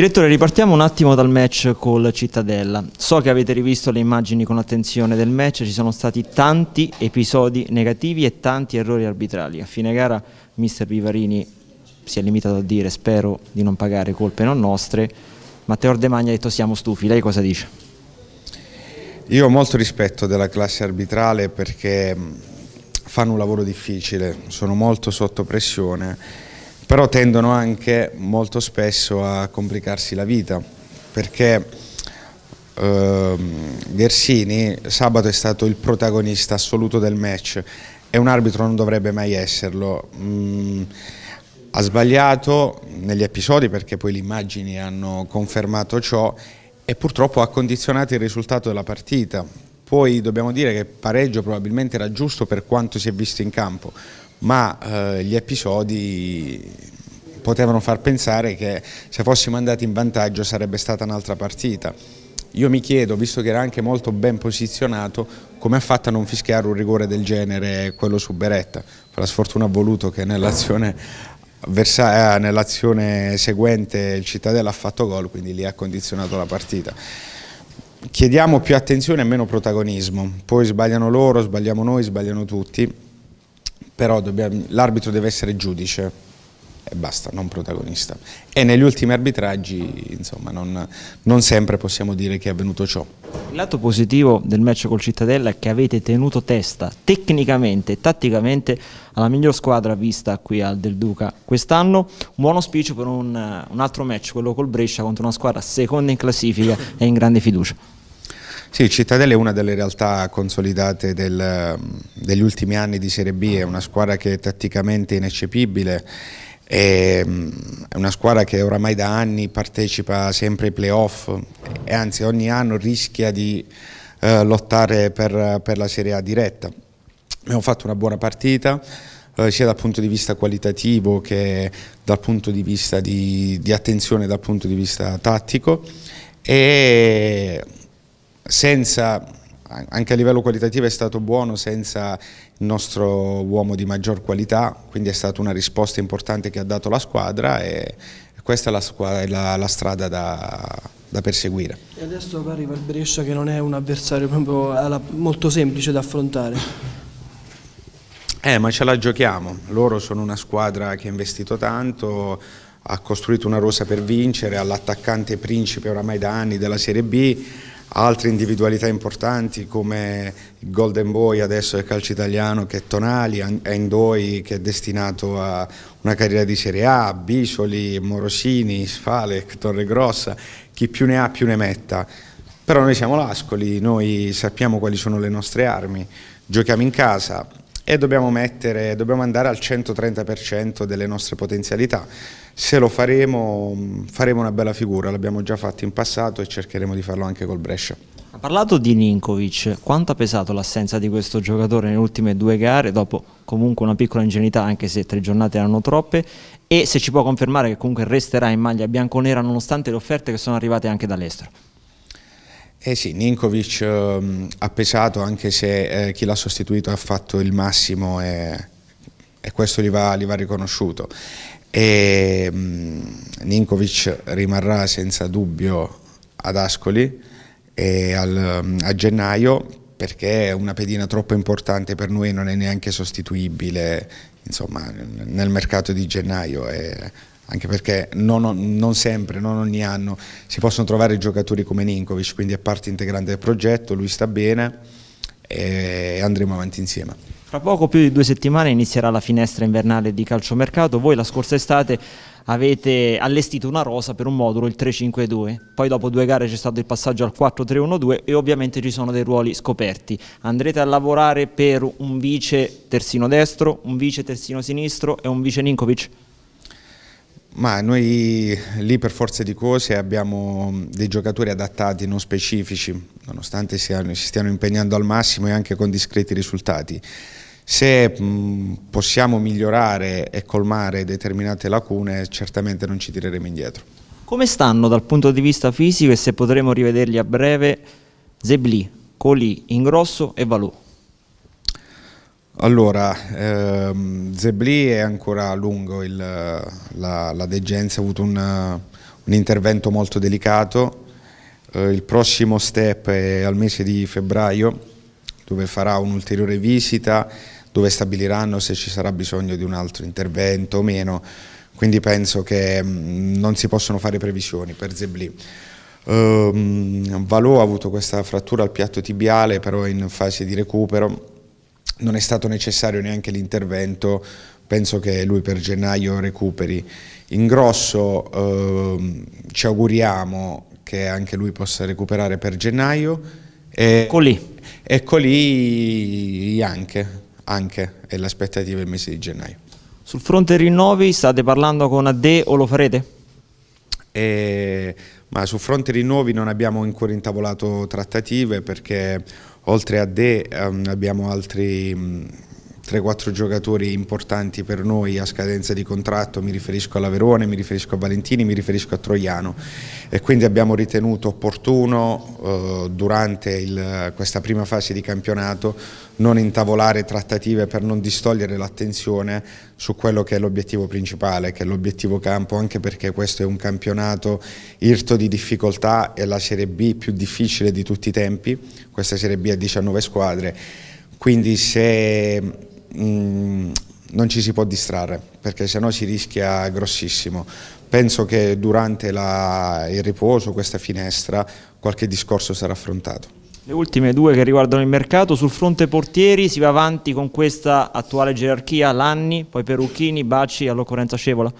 Direttore, ripartiamo un attimo dal match col Cittadella. So che avete rivisto le immagini con attenzione del match, ci sono stati tanti episodi negativi e tanti errori arbitrali. A fine gara mister Vivarini si è limitato a dire spero di non pagare colpe non nostre. Matteo Ardemagna ha detto siamo stufi, lei cosa dice? Io ho molto rispetto della classe arbitrale perché fanno un lavoro difficile, sono molto sotto pressione però tendono anche molto spesso a complicarsi la vita perché eh, Gersini sabato è stato il protagonista assoluto del match e un arbitro non dovrebbe mai esserlo. Mm, ha sbagliato negli episodi perché poi le immagini hanno confermato ciò e purtroppo ha condizionato il risultato della partita. Poi dobbiamo dire che pareggio probabilmente era giusto per quanto si è visto in campo, ma eh, gli episodi potevano far pensare che se fossimo andati in vantaggio sarebbe stata un'altra partita. Io mi chiedo, visto che era anche molto ben posizionato, come ha fatto a non fischiare un rigore del genere quello su Beretta. La sfortuna ha voluto che nell'azione eh, nell seguente il Cittadella ha fatto gol, quindi lì ha condizionato la partita. Chiediamo più attenzione e meno protagonismo, poi sbagliano loro, sbagliamo noi, sbagliano tutti però l'arbitro deve essere giudice e basta, non protagonista. E negli ultimi arbitraggi insomma, non, non, sempre possiamo dire che è avvenuto ciò. Il lato positivo del match col Cittadella è che avete tenuto testa tecnicamente e tatticamente alla miglior squadra vista qui al Del Duca quest'anno. Un buon auspicio per un, un altro match, quello col Brescia, contro una squadra seconda in classifica e in grande fiducia. Sì, Cittadella è una delle realtà consolidate del, degli ultimi anni di Serie B, è una squadra che è tatticamente ineccepibile, è una squadra che oramai da anni partecipa sempre ai playoff e anzi ogni anno rischia di eh, lottare per, per, la Serie A diretta. Abbiamo fatto una buona partita, eh, sia dal punto di vista qualitativo che dal punto di vista di, di attenzione dal punto di vista tattico e senza, anche a livello qualitativo è stato buono senza il nostro uomo di maggior qualità, quindi è stata una risposta importante che ha dato la squadra e questa è la, squadra, la, la strada da, da, perseguire. E adesso arriva il Brescia che non è un avversario molto semplice da affrontare. Eh, ma ce la giochiamo, loro sono una squadra che ha investito tanto, ha costruito una rosa per vincere, ha l'attaccante principe oramai da anni della Serie B, altre individualità importanti come il Golden Boy adesso del calcio italiano che è Tonali, Endoi che è destinato a una carriera di Serie A, Bisoli, Morosini, Sfalek, Torregrossa, chi più ne ha più ne metta. Però noi siamo l'Ascoli, noi sappiamo quali sono le nostre armi, giochiamo in casa e dobbiamo, mettere, dobbiamo andare al 130% delle nostre potenzialità se lo faremo, faremo una bella figura, l'abbiamo già fatto in passato e cercheremo di farlo anche col Brescia. Ha parlato di Ninkovic, quanto ha pesato l'assenza di questo giocatore nelle ultime due gare, dopo comunque una piccola ingenuità anche se tre giornate erano troppe, e se ci può confermare che comunque resterà in maglia bianconera nonostante le offerte che sono arrivate anche dall'estero? Eh sì, Ninkovic eh, ha pesato anche se eh, chi l'ha sostituito ha fatto il massimo e, e questo gli va, gli va riconosciuto. E mm, Ninkovic rimarrà senza dubbio ad Ascoli al, mm, a gennaio perché è una pedina troppo importante per noi non è neanche sostituibile insomma, nel mercato di gennaio e anche perché non, non, sempre, non ogni anno si possono trovare giocatori come Ninkovic quindi è parte integrante del progetto, lui sta bene e andremo avanti insieme. Fra poco più di due settimane inizierà la finestra invernale di calciomercato, voi la scorsa estate avete allestito una rosa per un modulo, il 3-5-2, poi dopo due gare c'è stato il passaggio al 4-3-1-2 e ovviamente ci sono dei ruoli scoperti. Andrete a lavorare per un vice terzino destro, un vice terzino sinistro e un vice Ninkovic? Ma noi lì per forza di cose abbiamo dei giocatori adattati, non specifici, nonostante si stiano impegnando al massimo e anche con discreti risultati. Se mh, possiamo migliorare e colmare determinate lacune, certamente non ci tireremo indietro. Come stanno dal punto di vista fisico e se potremo rivederli a breve Zebli, Coli, Ingrosso e Valù? Allora, ehm, Zebli è ancora lungo, il, la, la, degenza ha avuto un, un intervento molto delicato, eh, il prossimo step è al mese di febbraio dove farà un'ulteriore visita, dove stabiliranno se ci sarà bisogno di un altro intervento o meno, quindi penso che mh, non si possono fare previsioni per Zebli. Um, Valò ha avuto questa frattura al piatto tibiale, però in fase di recupero, non è stato necessario neanche l'intervento, penso che lui per gennaio recuperi. In grosso eh, ci auguriamo che anche lui possa recuperare per gennaio. E, Colì. Ecco lì anche, anche è l'aspettativa il mese di gennaio. Sul fronte rinnovi state parlando con Ade o lo farete? E, ma sul fronte rinnovi non abbiamo ancora intavolato trattative perché oltre a De um, abbiamo altri... Um, 3-4 giocatori importanti per noi a scadenza di contratto, mi riferisco alla Verone, mi riferisco a Valentini, mi riferisco a Troiano. E quindi abbiamo ritenuto opportuno eh, durante il, questa prima fase di campionato non intavolare trattative per non distogliere l'attenzione su quello che è l'obiettivo principale, che è l'obiettivo campo, anche perché questo è un campionato irto di difficoltà, è la Serie B più difficile di tutti i tempi, questa Serie B ha 19 squadre, quindi se Mm, non ci si può distrarre perché sennò si rischia grossissimo. Penso che durante la, il riposo, questa finestra, qualche discorso sarà affrontato. Le ultime due che riguardano il mercato, sul fronte portieri si va avanti con questa attuale gerarchia, Lanni, poi Perucchini, Baci, all'occorrenza Scevola?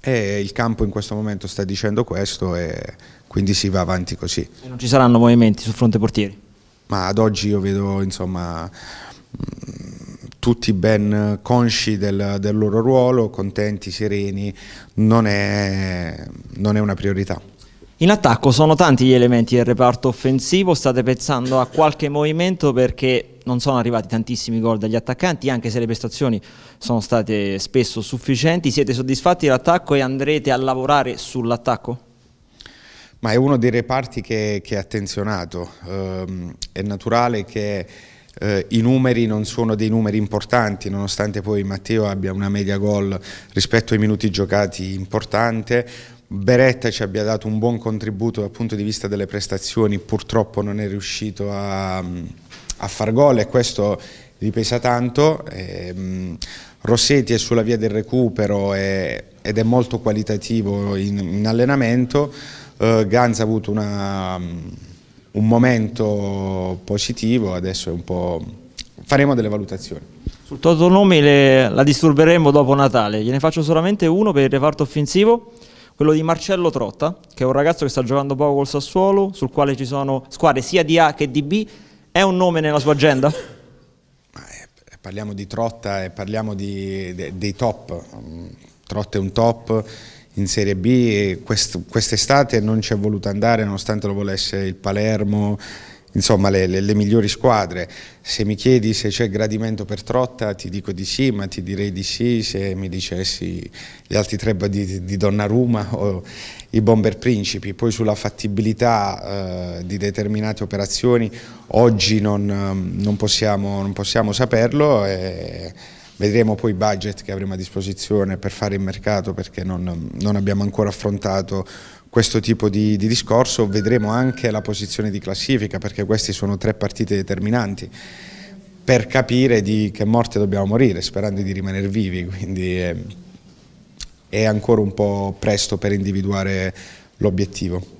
Eh, il campo in questo momento sta dicendo questo e quindi si va avanti così. E non ci saranno movimenti sul fronte portieri? Ma ad oggi io vedo insomma tutti ben consci del, del loro ruolo, contenti, sereni, non è, non è una priorità. In attacco sono tanti gli elementi del reparto offensivo, state pensando a qualche movimento perché non sono arrivati tantissimi gol dagli attaccanti, anche se le prestazioni sono state spesso sufficienti. Siete soddisfatti dell'attacco e andrete a lavorare sull'attacco? Ma è uno dei reparti che, che è attenzionato, um, è naturale che eh, i numeri non sono dei numeri importanti, nonostante poi Matteo abbia una media gol rispetto ai minuti giocati importante, Beretta ci abbia dato un buon contributo dal punto di vista delle prestazioni, purtroppo non è riuscito a, a far gol e questo gli pesa tanto. E, mh, Rossetti è sulla via del recupero e, ed è molto qualitativo in, in allenamento, uh, Ganz ha avuto una un momento positivo, adesso è un po'... faremo delle valutazioni. Sul tuo nome le, la disturberemo dopo Natale, gliene faccio solamente uno per il reparto offensivo, quello di Marcello Trotta, che è un ragazzo che sta giocando poco col Sassuolo, sul quale ci sono squadre sia di A che di B, è un nome nella sua agenda? Parliamo di Trotta e parliamo di, de, dei top, Trotta è un top, in Serie B quest, quest'estate non ci è voluto andare nonostante lo volesse il Palermo, insomma le, le, le, migliori squadre. Se mi chiedi se c'è gradimento per Trotta ti dico di sì, ma ti direi di sì se mi dicessi gli altri tre di, di Donnarumma o i Bomber Principi. Poi sulla fattibilità eh, di determinate operazioni oggi non, non, possiamo, non possiamo, saperlo. E, Vedremo poi i budget che avremo a disposizione per fare il mercato perché non, non abbiamo ancora affrontato questo tipo di, di, discorso, vedremo anche la posizione di classifica perché queste sono tre partite determinanti per capire di che morte dobbiamo morire sperando di rimanere vivi, quindi è, è ancora un po' presto per individuare l'obiettivo.